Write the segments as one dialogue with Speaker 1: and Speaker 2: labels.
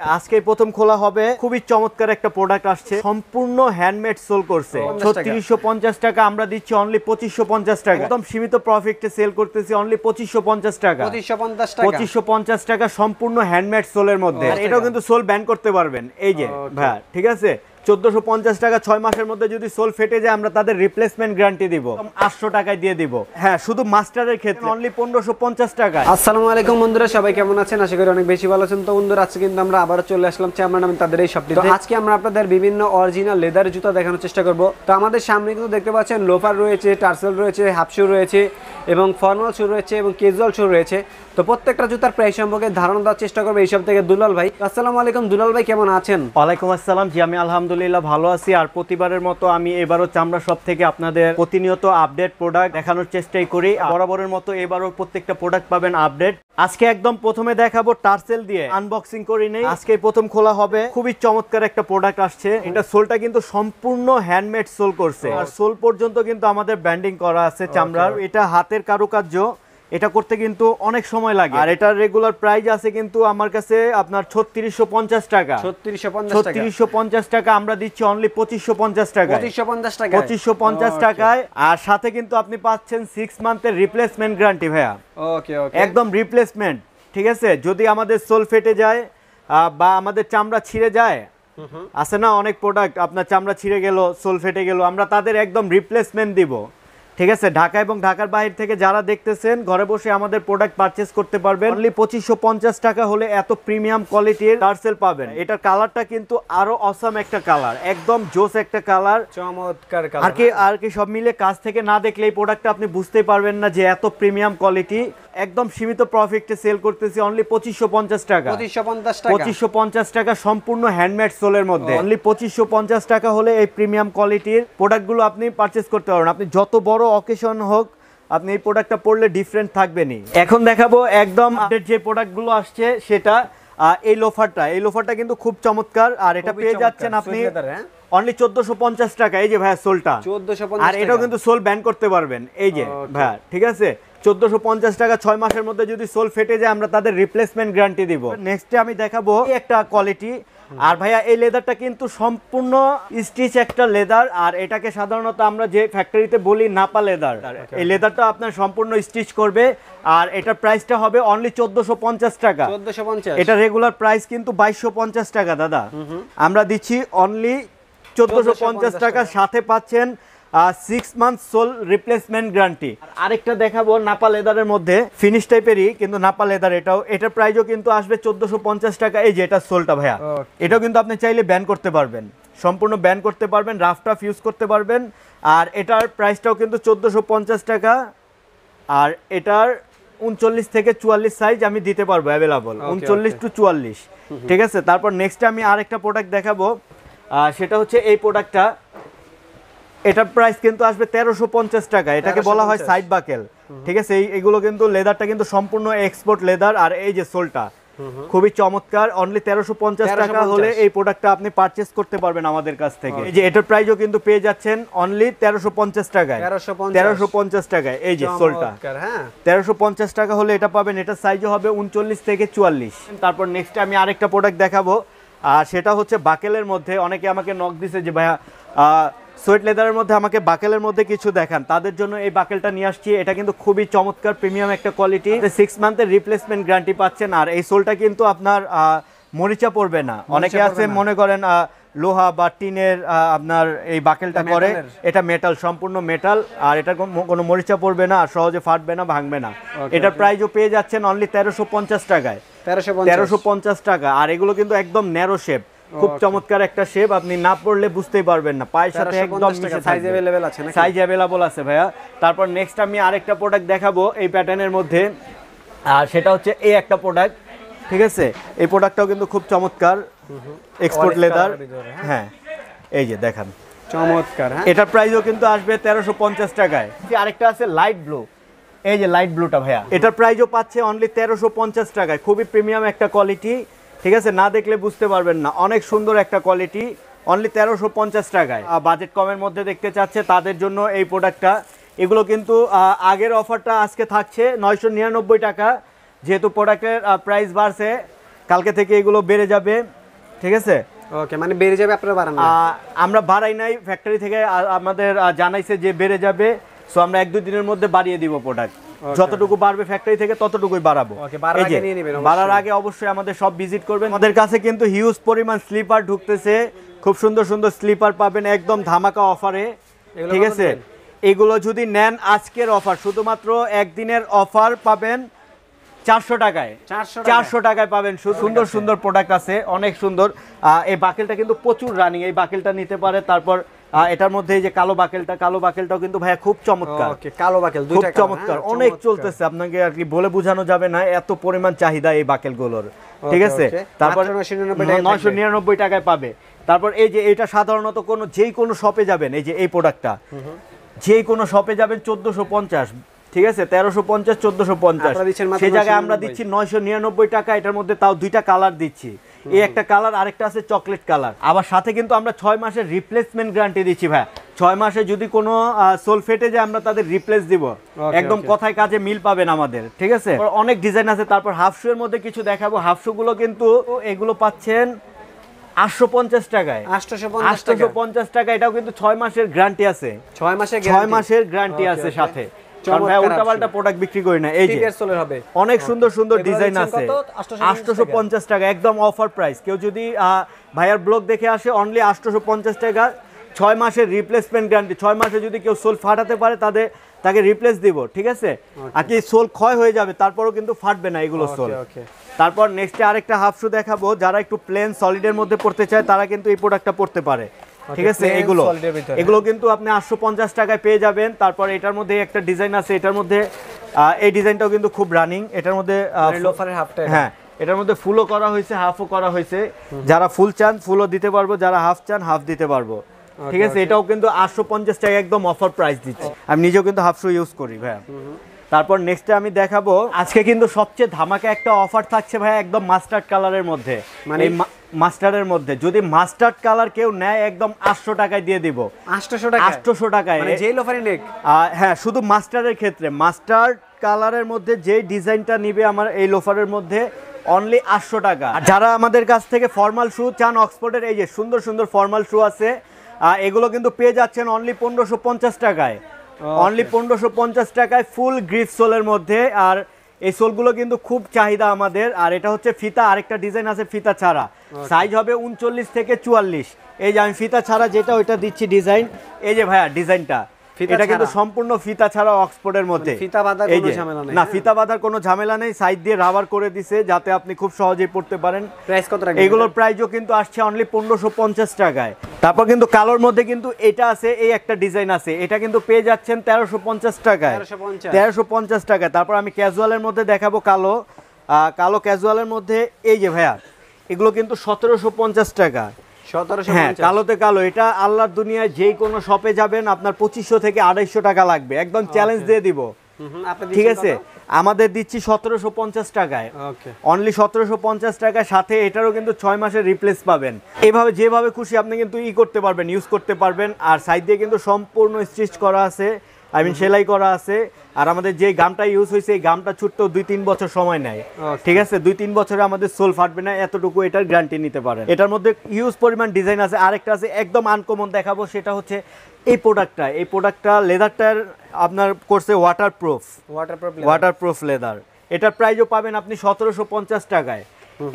Speaker 1: আজকে প্রথম খোলা হবে। খুবই চমৎকার একটা প্রোডাক্ট আসছে। সম্পূর্ণ হ্যান্ডমেড সোল করছে। ছত্রিশশো পঞ্চাশ টাকা আমরা দিচ্ছি অনলি পঁচিশশো পঞ্চাশ টাকা। একদম সীমিত প্রফিটে সেল করতেছি অনলি পঁচিশশো পঞ্চাশ টাকা।
Speaker 2: পঁচিশশো পঞ্চাশ টাকা।
Speaker 1: সম্পূর্ণ হ্যান্ডমেড সোলের মধ্যে। এটাও কিন্তু সোল ব্যান করতে পারবেন। এই যে ভাই ঠিক আছে? চোদ্দশো পঞ্চাশ টাকা ছয় মাসের মধ্যে যদি সোল ফেটে যায় আমরা তাদের রিপ্লেসমেন্ট গ্যারান্টি দিব। আটশো টাকায় দিয়ে দিব। হ্যাঁ শুধু মাস্টারের ক্ষেত্রে। অনলি পনেরোশো পঞ্চাশ টাকা
Speaker 2: আসসালামু আলাইকুম বন্ধুরা সবাই কেমন আছেন? আশা করি অনেক বেশি ভালো আছেন। তো বন্ধুরা আজকে কিন্তু আমরা আবারও চলে আসলাম চেয়ারম্যান আমি তাদের এই তো আজকে আমরা আপনাদের বিভিন্ন অরিজিনাল লেদার জুতা দেখানোর চেষ্টা করব। তো আমাদের সামনে কিন্তু দেখতে পাচ্ছেন লোফার রয়েছে টার্সেল রয়েছে হাফ শু রয়েছে এবং ফর্মাল শু রয়েছে এবং কেজুয়াল শু রয়েছে। তো প্রত্যেকটা জুতার প্রাইস সম্পর্কে ধারণা দেওয়ার চেষ্টা করব এইসব থেকে। দুলাল ভাই আসসালামু আলাইকুম। দুলাল ভাই কেমন আছেন?
Speaker 1: ওয়ালাইকুম আসসালাম। জি আমি আলহামদুলিল্লাহ ভালো আছি। আর প্রতিবারের মতো আমি এবারও চামড়া শপ থেকে আপনাদের প্রতিনিয়ত আপডেট প্রোডাক্ট দেখানোর চেষ্টাই করি। বরাবরের মতো এবারও প্রত্যেকটা প্রোডাক্ট পাবেন আপডেট। আজকে একদম প্রথমে দেখাবো টার্সেল দিয়ে আনবক্সিং করি নেই। আজকে প্রথম খোলা হবে। খুবই চমৎকার একটা প্রোডাক্ট আসছে। এটা সোলটা কিন্তু সম্পূর্ণ হ্যান্ডমেড সোল করছে। আর সোল পর্যন্ত কিন্তু আমাদের ব্যান্ডিং করা আছে চামড়ার। এটা হাতের কারুকার্য। এটা করতে কিন্তু অনেক সময় লাগে। আর এটার রেগুলার প্রাইস আছে কিন্তু আমার কাছে আপনার ছত্রিশশো পঞ্চাশ টাকা।
Speaker 2: ছত্রিশশো পঞ্চাশ টাকা।
Speaker 1: আমরা দিচ্ছি অনলি পঁচিশশো পঞ্চাশ টাকা
Speaker 2: পঁচিশশো পঞ্চাশ টাকা
Speaker 1: পঁচিশশো পঞ্চাশ টাকায়। আর সাথে কিন্তু আপনি পাচ্ছেন সিক্স মান্থের রিপ্লেসমেন্ট গ্যারান্টি ভাইয়া।
Speaker 2: ওকে ওকে
Speaker 1: একদম রিপ্লেসমেন্ট ঠিক আছে? যদি আমাদের সোল ফেটে যায় বা আমাদের চামড়া ছিঁড়ে যায় আছে না? অনেক প্রোডাক্ট আপনার চামড়া ছিঁড়ে গেল সোল ফেটে গেল আমরা তাদের একদম রিপ্লেসমেন্ট দিব। ঠিক আছে ঢাকা এবং ঢাকার বাইরে থেকে যারা দেখতেছেন ঘরে বসে আমাদের প্রোডাক্ট পারচেস করতে পারবেন। অনলি পঁচিশশো পঞ্চাশ টাকা হলে এত প্রিমিয়াম কোয়ালিটির পার্সেল পাবেন। এটার কালারটা কিন্তু আরও অসাম একটা কালার একদম জোস একটা কালার
Speaker 2: চমৎকার
Speaker 1: আর কি আর কি সব মিলে কাছ থেকে না দেখলে এই প্রোডাক্টটা আপনি বুঝতেই পারবেন না যে এত প্রিমিয়াম কোয়ালিটি একদম সীমিত প্রফিটে সেল করতেছি অনলি পঁচিশশো পঞ্চাশ টাকা।
Speaker 2: পঁচিশশো পঞ্চাশ টাকা।
Speaker 1: সম্পূর্ণ হ্যান্ডমেড সোলের মধ্যে। অনলি পঁচিশশো পঞ্চাশ টাকা হলে এই প্রিমিয়াম কোয়ালিটির প্রোডাক্টগুলো আপনি পারচেস করতে পারবেন। আপনি যত বড় অকেশন হোক আপনি এই প্রোডাক্টটা পড়লে ডিফারেন্ট থাকবেনই। এখন দেখাবো একদম আপডেট যে প্রোডাক্টগুলো আসছে সেটা এই লোফারটা এই লোফারটা কিন্তু খুব চমৎকার। আর এটা পেয়ে যাচ্ছেন আপনি
Speaker 2: leather, হ্যাঁ?
Speaker 1: অনলি চোদ্দশো পঞ্চাশ টাকা। এই যে ভাইয়া সোলটা
Speaker 2: চোদ্দশো
Speaker 1: আর এটাও কিন্তু সোল ব্যান করতে পারবেন। এই যে. ভাইয়া ঠিক আছে? চোদ্দশো পঞ্চাশ টাকা ছয় মাসের মধ্যে যদি সোল ফেটে যায় আমরা তাদের রিপ্লেসমেন্ট গ্যারান্টি দিব। নেক্সটে আমি দেখাবো একটা কোয়ালিটি আর ভাইয়া এই লেদারটা কিন্তু সম্পূর্ণ স্টিচ একটা লেদার আর এটাকে সাধারণত আমরা যে ফ্যাক্টরিতে বলি নাপা লেদার এই লেদারটা আপনার সম্পূর্ণ স্টিচ করবে আর এটার প্রাইসটা হবে অনলি চোদ্দশো পঞ্চাশ টাকা। এটা রেগুলার প্রাইস কিন্তু বাইশশো পঞ্চাশ টাকা দাদা। আমরা দিচ্ছি অনলি চোদ্দশো পঞ্চাশ
Speaker 2: 1450
Speaker 1: টাকার সাথে পাচ্ছেন six month sole replacement guarantee আরেকটা দেখাবো নাপা লেদারের মধ্যে। ফিনিশ টাইপেরই কিন্তু নাপা লেদার এটাও। এটার প্রাইসও কিন্তু আসবে চোদ্দশো পঞ্চাশ টাকা। এই যে এটা সোলটা ভাইয়া। এটাও কিন্তু আপনি চাইলে ব্যান করতে পারবেন। সম্পূর্ণ ব্যান করতে পারবেন রাফ টাফ ইউজ করতে পারবেন। আর এটার প্রাইসটাও কিন্তু চোদ্দশো পঞ্চাশ টাকা। আর এটার উনচল্লিশ থেকে চুয়াল্লিশ সাইজ আমি দিতে পারব অ্যাভেলেবল উনচল্লিশ টু চুয়াল্লিশ। ঠিক আছে? তারপর নেক্সট আমি আরেকটা প্রোডাক্ট দেখাবো। সেটা হচ্ছে এই প্রোডাক্টটা এটার প্রাইস কিন্তু আসবে তেরোশো পঞ্চাশ টাকা এটাকে বলা হয় সাইড বাকেল ঠিক আছে? এই এগুলো কিন্তু লেদারটা কিন্তু সম্পূর্ণ এক্সপোর্ট লেদার আর এই যে সোলটা খুবই চমৎকার অনলি তেরোশো পঞ্চাশ টাকা হলে এই প্রোডাক্টটা আপনি পারচেস করতে পারবেন আমাদের কাছ থেকে। এই যে এটার প্রাইসও কিন্তু পেয়ে যাচ্ছেন অনলি তেরোশো পঞ্চাশ টাকায়।
Speaker 2: 1350
Speaker 1: তেরোশো পঞ্চাশ টাকায় এই যে সোলটা
Speaker 2: চমৎকার, হ্যাঁ।
Speaker 1: তেরোশো পঞ্চাশ টাকা হলে এটা পাবেন এটার সাইজও হবে উনচল্লিশ থেকে চুয়াল্লিশ। তারপর নেক্সট আমি আরেকটা প্রোডাক্ট দেখাবো। আর সেটা হচ্ছে বাকেলের মধ্যে অনেকে আমাকে নক দিছে যে ভাইয়া সোয়েট লেদারের মধ্যে আমাকে বাকেলের মধ্যে কিছু দেখান। তাদের জন্য এই বাকেলটা নিয়ে আসছি। এটা কিন্তু খুবই চমৎকার প্রিমিয়াম একটা কোয়ালিটি সিক্স মান্থের রিপ্লেসমেন্ট গ্যারান্টি পাচ্ছেন। আর এই সোলটা কিন্তু আপনার মরিচা পড়বে না। অনেকে আছে মনে করেন লোহা বা টিনের আপনার এই বাকেলটা করে। এটা মেটাল সম্পূর্ণ মেটাল আর এটা কোনো মরিচা পড়বে না। আর সহজে ফাটবে না ভাঙবে না। এটার. প্রাইসও পেয়ে যাচ্ছেন অনলি তেরোশো পঞ্চাশ টাকায়।
Speaker 2: তেরোশো
Speaker 1: তেরোশো পঞ্চাশ টাকা। আর এগুলো কিন্তু একদম ন্যারো শেপ খুব চমৎকার একটা শেপ আপনি না পড়লে বুঝতেই পারবেন না। পায়ের সাথে একদম
Speaker 2: size available আছে নাকি?
Speaker 1: সাইজ অ্যাভেলেবল আছে ভাইয়া। তারপর নেক্সট আমি আরেকটা প্রোডাক্ট দেখাবো এই প্যাটার্নের মধ্যে। আর সেটা হচ্ছে এই একটা প্রোডাক্ট ঠিক আছে? এই প্রোডাক্টটাও কিন্তু খুব চমৎকার। এক্সপোর্ট লেদার হ্যাঁ? এই যে দেখান।
Speaker 2: চমৎকার হ্যাঁ?
Speaker 1: এটার প্রাইসও কিন্তু আসবে তেরোশো পঞ্চাশ টাকায়। যে আরেকটা আছে লাইট ব্লু এই যে লাইট ব্লুটা ভাইয়া। এটার প্রাইসও পাচ্ছে অনলি তেরোশো পঞ্চাশ টাকায়। খুবই প্রিমিয়াম একটা কোয়ালিটি ঠিক আছে না দেখলে বুঝতে পারবেন না। অনেক সুন্দর একটা কোয়ালিটি অনলি তেরোশো পঞ্চাশ টাকায়। বাজেট কমের মধ্যে দেখতে চাচ্ছে তাদের জন্য এই প্রোডাক্টটা এগুলো কিন্তু আগের অফারটা আজকে থাকছে নয়শো নিরানব্বই টাকা। যেহেতু প্রোডাক্টের প্রাইস বাড়ছে কালকে থেকে এগুলো বেড়ে যাবে ঠিক আছে?
Speaker 2: ওকে মানে বেড়ে যাবে আপনারা বাড়ান
Speaker 1: আমরা বাড়াই নাই ফ্যাক্টরি থেকে আমাদের জানাইছে যে বেড়ে যাবে সো আমরা এক দুই দিনের মধ্যে বাড়িয়ে দিব প্রোডাক্ট যতটুকু বাড়বে ফ্যাক্টরি থেকে ততটুকুই বাড়াবো।
Speaker 2: বাড়ার আগে অবশ্যই।
Speaker 1: আমাদের সব ভিজিট করবেন। আমাদের কাছে কিন্তু হিউজ পরিমাণ স্লিপার ঢুকতেছে। খুব সুন্দর সুন্দর স্লিপার পাবেন একদম ধামাকা অফারে ঠিক আছে? এগুলো যদি নেন আজকের অফার শুধুমাত্র একদিনের অফার পাবেন চারশো টাকায়।
Speaker 2: 400 টাকায়?
Speaker 1: চারশো টাকায় পাবেন। সুন্দর সুন্দর প্রোডাক্ট আছে অনেক সুন্দর। এই বাকেলটা কিন্তু প্রচুর রানিং এই বাকেলটা নিতে পারে। তারপর এটার মধ্যে এই যে কালো বাকেলটা কালো বাকেলটাও কিন্তু ভাইয়া খুব চমৎকার।
Speaker 2: কালো বাকেল
Speaker 1: খুব চমৎকার
Speaker 2: হ্যাঁ,
Speaker 1: অনেক চলতেছে আপনাকে আর কি বলে বোঝানো যাবে না এত পরিমাণ চাহিদা এই বাকেলগুলোর। ঠিক আছে? তারপর
Speaker 2: মাত্র 999 টাকায়
Speaker 1: নয়শো নিরানব্বই টাকায় পাবে। তারপর এই যে এটা সাধারণত কোনো যেই কোনো শপে যাবেন এই যে এই প্রোডাক্টটা যেই কোনো শপে যাবেন চোদ্দশো পঞ্চাশ ঠিক আছে? তেরোশো পঞ্চাশ চোদ্দশো পঞ্চাশ। সেই জায়গায় আমরা দিচ্ছি নয়শো নিরানব্বই টাকা এটার মধ্যে তাও দুইটা কালার দিচ্ছি। এই একটা কালার আরেকটা আছে চকলেট কালার আবার সাথে কিন্তু আমরা ছয় মাসের রিপ্লেসমেন্ট গ্যারান্টি দিচ্ছি ভাই। ছয় মাসে যদি কোনো সোল ফেটে যায় আমরা তাদের রিপ্লেস দিব। একদম কথায় কাজে মিল পাবেন আমাদের ঠিক আছে? অনেক ডিজাইন আছে তারপর হাফ শু এর মধ্যে কিছু দেখাবো। হাফ শু গুলো কিন্তু এগুলো পাচ্ছেন আটশো পঞ্চাশ টাকায়। আটশো পঞ্চাশ টাকা। এটাও কিন্তু ছয় মাসের গ্যারান্টি আছে।
Speaker 2: ছয় মাসে
Speaker 1: ছয় মাসের গ্যারান্টি আছে সাথে।
Speaker 2: চমৎকার
Speaker 1: উল্টা পাল্টা
Speaker 2: option।
Speaker 1: প্রোডাক্ট বিক্রি করি না এই যে
Speaker 2: হবে।
Speaker 1: অনেক সুন্দর সুন্দর ডিজাইন আছে।
Speaker 2: 850
Speaker 1: টাকা একদম অফার প্রাইস কেউ যদি ভাইয়ার ব্লগ দেখে আসে অনলি আটশোশো পঞ্চাশ টাকা ছয় মাসের রিপ্লেসমেন্ট গ্যারান্টি ছয় মাসে যদি কেউ সোল ফাটাতে পারে তাদের তাকে রিপ্লেস দিব ঠিক আছে? আর কি সোল ক্ষয় হয়ে যাবে তারপরও কিন্তু ফাটবে না এগুলো সোল। তারপর নেক্সটে আরেকটা হাফ শু দেখাবো যারা একটু প্লেন সলিডের মধ্যে পড়তে চায় তারা কিন্তু এই প্রোডাক্টটা পড়তে পারে। ঠিক আছে এগুলো। এগুলো কিন্তু আপনি আটশো পঞ্চাশ টাকায় পেয়ে যাবেন। তারপর এটার মধ্যে একটা ডিজাইন আছে এটার মধ্যে এই ডিজাইনটাও কিন্তু খুব রানিং এটার মধ্যে
Speaker 2: মানে।
Speaker 1: হ্যাঁ এটার মধ্যে ফুলও করা হয়েছে হাফও করা হয়েছে। যারা ফুল চান ফুলও দিতে পারব যারা হাফ চান হাফ দিতে পারব। ঠিক আছে এটাও কিন্তু আটশো পঞ্চাশ টাকা একদম অফার প্রাইস দিচ্ছি। আমি নিজেও কিন্তু হাফ শু ইউজ করি ভাইয়া। তারপর নেক্সটে আমি দেখাবো আজকে কিন্তু সবচেয়ে ধামাকা একটা অফার থাকছে ভাই একদম মাস্টার্ড কালারের মধ্যে।
Speaker 2: মানে-
Speaker 1: মাস্টার্ডের মধ্যে। যদি মাস্টার্ড কালার কেউ নেয় একদম আটশো টাকায় দিয়ে দিব।
Speaker 2: 800 টাকা
Speaker 1: আটশোশো টাকায়।
Speaker 2: মানে যেই লোফারই নেক।
Speaker 1: হ্যাঁ শুধু মাস্টারের ক্ষেত্রে। মাস্টার্ড কালারের মধ্যে যেই ডিজাইনটা নিবে আমার এই লোফারের মধ্যে অনলি আটশো টাকা। আর যারা আমাদের কাছ থেকে ফর্মাল শু চান অক্সফোর্ডের এই যে সুন্দর সুন্দর ফর্মাল শু আছে এগুলো কিন্তু পেয়ে যাচ্ছেন অনলি পনেরোশো পঞ্চাশ টাকায়। অনলি পনেরোশো পঞ্চাশ টাকায় ফুল গ্রিপ সোলের মধ্যে। আর এই সোলগুলো কিন্তু খুব চাহিদা আমাদের আর এটা হচ্ছে ফিতা আরেকটা ডিজাইন আছে ফিতা ছাড়া। সাইজ হবে উনচল্লিশ থেকে চুয়াল্লিশ। এই যে আমি ফিতা ছাড়া যেটা ওইটা দিচ্ছি ডিজাইন। এই যে ভাইয়া ডিজাইনটা। এটা কিন্তু সম্পূর্ণ ফিতা ছাড়া অক্সফোর্ডের মধ্যে।
Speaker 2: মানে ফিতা বাঁধার কোনো ঝামেলা নেই,
Speaker 1: না? ফিতা বাঁধার কোনো ঝামেলা নেই সাইড দিয়ে রাবার করে দিছে যাতে আপনি খুব সহজেই পড়তে পারেন।
Speaker 2: প্রাইস কত রাখবেন
Speaker 1: এইগুলোর প্রাইসও কিন্তু আসছে অনলি পনেরোশো পঞ্চাশ টাকায়। তারপর কিন্তু কালোর মধ্যে কিন্তু এটা আছে এই একটা ডিজাইন আছে। এটা কিন্তু পেয়ে যাচ্ছেন তেরোশো পঞ্চাশ টাকায়।
Speaker 2: 1350
Speaker 1: তেরোশো পঞ্চাশ টাকায়। তারপর আমি ক্যাজুয়ালের মধ্যে দেখাবো কালো। কালো ক্যাজুয়ালের মধ্যে এই যে ভাইয়া এগুলো কিন্তু সতেরোশো পঞ্চাশ টাকা। হ্যাঁ কালোতে কালো। এটা আল্লাহর দুনিয়ায় যেই কোনো শপে যাবেন আপনার পঁচিশশো থেকে আড়াইশো টাকা লাগবে। একদম চ্যালেঞ্জ দিয়ে দিব। ঠিক আছে? আমাদের দিচ্ছি সতেরোশো পঞ্চাশ টাকায়। অনলি সতেরোশো পঞ্চাশ টাকার সাথে এটারও কিন্তু ছয় মাসের রিপ্লেস পাবেন। এভাবে যেভাবে খুশি আপনি কিন্তু ই করতে পারবেন ইউজ করতে পারবেন। আর সাইড দিয়ে কিন্তু সম্পূর্ণ স্টিচ করা আছে। আই মিন সেলাই করা আছে। আর আমাদের যে গামটা ইউজ হয়েছে এই গামটা ছুটতেও দুই তিন বছর সময় নেয়। ঠিক আছে? দুই তিন বছরে আমাদের সোল ফাটবে না এতটুকু এটার গ্যারান্টি নিতে পারেন। এটার মধ্যে ইউজ পরিমাণ ডিজাইন আছে। আরেকটা আছে একদম আনকমন দেখাবো সেটা হচ্ছে এই প্রোডাক্টটা এই প্রোডাক্টটা লেদারটার আপনার করছে waterproof
Speaker 2: water problem
Speaker 1: waterproof leather এটার প্রাইসও পাবেন আপনি সতেরোশো পঞ্চাশ টাকায়।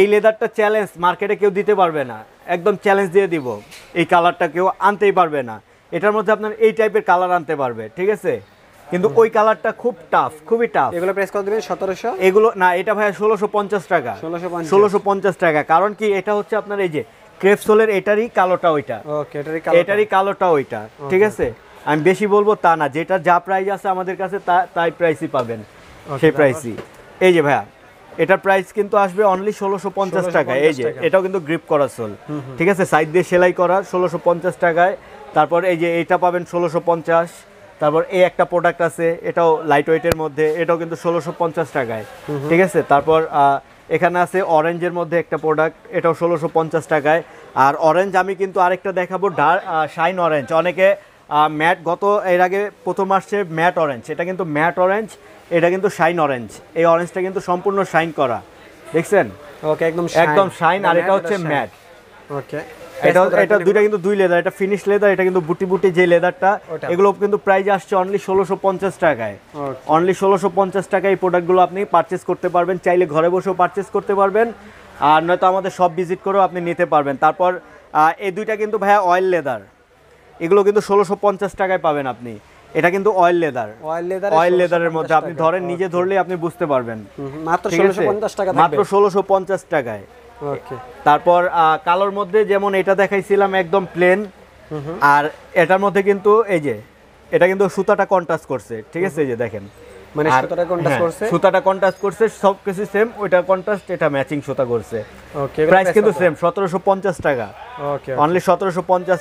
Speaker 1: এই লেদারটা চ্যালেঞ্জ মার্কেটে কেউ দিতে পারবে না। একদম চ্যালেঞ্জ দিয়ে দিব। এই কালারটা কেউ আনতেই পারবে না। এটার মধ্যে আপনার এই টাইপের কালার আনতে পারবে ঠিক আছে? কিন্তু ওই কালারটা খুব টাফ খুবই টাফ
Speaker 2: এগুলো প্রাইস কত দিবেন? সতেরোশো?
Speaker 1: এগুলো না এটা ভাই ষোলোশো পঞ্চাশ টাকা।
Speaker 2: 1650
Speaker 1: ষোলোশো পঞ্চাশ টাকা কারণ কি এটা হচ্ছে আপনার এই যে ক্রেপসোলের এটারই কালোটা ওইটা।
Speaker 2: ওকে এটারই কালার
Speaker 1: এটারই কালোটা ওইটা ঠিক আছে? আমি বেশি বলব তা না যেটা যা প্রাইস আছে আমাদের কাছে তা তাই প্রাইসই পাবেন সেই প্রাইসই এই যে ভাইয়া এটার প্রাইস কিন্তু আসবে অনলি ষোলোশো পঞ্চাশ টাকা এই যে এটাও কিন্তু গ্রিপ করা সোল ঠিক আছে? সাইড দিয়ে সেলাই করা ষোলোশো পঞ্চাশ টাকায়। তারপর এই যে এটা পাবেন ষোলোশো পঞ্চাশ তারপর এই একটা প্রোডাক্ট আছে এটাও লাইট ওয়েটের মধ্যে এটাও কিন্তু ষোলোশো পঞ্চাশ টাকায় ঠিক আছে? তারপর এখানে আছে অরেঞ্জের মধ্যে একটা প্রোডাক্ট এটাও ষোলোশো পঞ্চাশ টাকায়। আর অরেঞ্জ আমি কিন্তু আরেকটা দেখাবো ডার শাইন অরেঞ্জ অনেকে ম্যাট গত এর আগে প্রথম আসছে ম্যাট অরেঞ্জ এটা কিন্তু ম্যাট অরেঞ্জ এটা কিন্তু শাইন অরেঞ্জ এই অরেঞ্জটা কিন্তু সম্পূর্ণ শাইন করা দেখছেন?
Speaker 2: ওকে একদম
Speaker 1: একদম শাইন আর এটা হচ্ছে ম্যাট
Speaker 2: ওকে
Speaker 1: এটা এটা দুইটা কিন্তু দুই লেদার এটা ফিনিশ লেদার এটা কিন্তু বুটি বুটি যে লেদারটা এগুলো কিন্তু প্রাইস আসছে অনলি ষোলোশো পঞ্চাশ টাকায়. অনলি ষোলোশো পঞ্চাশ টাকায় এই প্রোডাক্টগুলো আপনি পারচেস করতে পারবেন চাইলে ঘরে বসেও পারচেস করতে পারবেন। আর নয়তো আমাদের সব ভিজিট করেও আপনি নিতে পারবেন। তারপর এই দুইটা কিন্তু ভাইয়া অয়েল লেদার এগুলো কিন্তু ষোলোশো পঞ্চাশ টাকায় পাবেন আপনি। এটা কিন্তু oil leather
Speaker 2: oil leather
Speaker 1: oil লেদারের মধ্যে আপনি ধরেন নিজে ধরলে আপনি বুঝতে পারবেন।
Speaker 2: মাত্র
Speaker 1: আছে?
Speaker 2: 1650 টাকা
Speaker 1: মাত্র ষোলোশো পঞ্চাশ টাকায়। তারপর কালোর মধ্যে যেমন এটা দেখাইছিলাম একদম প্লেন আর এটার মধ্যে কিন্তু এই যে এটা কিন্তু সুতাটা কন্ট্রাস্ট করছে ঠিক আছে এই যে দেখেন।
Speaker 2: মানে সুতাটা
Speaker 1: হ্যাঁ,
Speaker 2: করছে?
Speaker 1: সুতাটা কন্ট্রাস্ট করছে সব কিছু সেম ওইটা কন্ট্রাস্ট এটা ম্যাচিং সুতা করছে।
Speaker 2: ওকে
Speaker 1: প্রাইস কিন্তু সেম সতেরোশো পঞ্চাশ টাকা।
Speaker 2: ওকে
Speaker 1: অনলি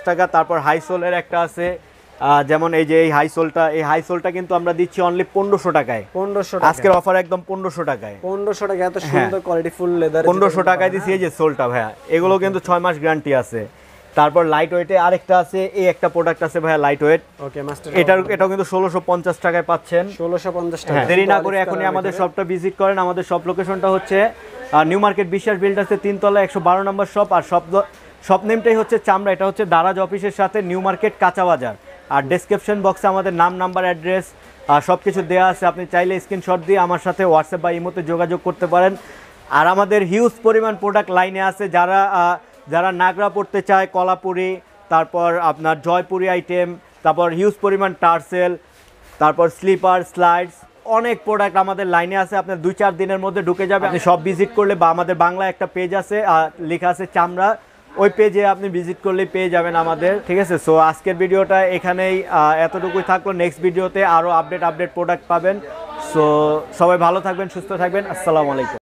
Speaker 1: টাকা তারপর হাইসোলের একটা আছে যেমন এই যে এই হাইসোলটা এই হাইসোলটা কিন্তু আমরা দিচ্ছি অনলি পনেরোশো টাকায়।
Speaker 2: পনেরোশো
Speaker 1: আজকের অফার একদম পনেরোশো টাকায়।
Speaker 2: পনেরোশো টাকা এত সুন্দর কোয়ালিটি ফুল লেদার
Speaker 1: পনেরোশো টাকায় দিচ্ছি এই যে সোলটা ভাইয়া। এগুলো কিন্তু ছয় মাস গ্যারান্টি আছে। তারপর লাইট ওয়েটে আরেকটা আছে এই একটা প্রোডাক্ট আছে ভাইয়া লাইট ওয়েট
Speaker 2: ওকে মাস্টার
Speaker 1: এটার এটাও কিন্তু ষোলোশো পঞ্চাশ টাকায় পাচ্ছেন।
Speaker 2: 1650 টাকা
Speaker 1: হ্যাঁ দেরি না করে এখনই আমাদের শপটা ভিজিট করেন। আমাদের শপ লোকেশনটা হচ্ছে নিউ মার্কেট বিশ্বাস বিল্ডার্সের তিনতলা একশো বারো নম্বর শপ আর শপ শপ নেমটাই হচ্ছে চামড়া। এটা হচ্ছে দারাজ অফিসের সাথে নিউ মার্কেট কাঁচা বাজার। আর ডেসক্রিপশন বক্সে আমাদের নাম নাম্বার অ্যাড্রেস সব কিছু দেওয়া আছে। আপনি চাইলে স্ক্রিনশট দিয়ে আমার সাথে হোয়াটসঅ্যাপ বা ইমোতে যোগাযোগ করতে পারেন। আর আমাদের হিউজ পরিমাণ প্রোডাক্ট লাইনে আছে। যারা যারা নাগরা পড়তে চায়, কলাপুরি, তারপর আপনার জয়পুরি আইটেম তারপর হিউজ পরিমাণ টার্সেল, তারপর স্লিপার স্লাইডস অনেক প্রোডাক্ট আমাদের লাইনে আছে। আপনার দুই চার দিনের মধ্যে ঢুকে যাবে। আপনি সব ভিজিট করলে বা আমাদের বাংলা একটা পেজ আছে লেখা আছে চামড়া। ওই পেজে আপনি ভিজিট করলে পেয়ে যাবেন আমাদের, ঠিক আছে? সো আজকের ভিডিওটা এখানেই এতটুকুই থাকল। নেক্সট ভিডিওতে আরও আপডেট আপডেট প্রোডাক্ট পাবেন। সো সবাই ভালো থাকবেন, সুস্থ থাকবেন। আসসালামু আলাইকুম।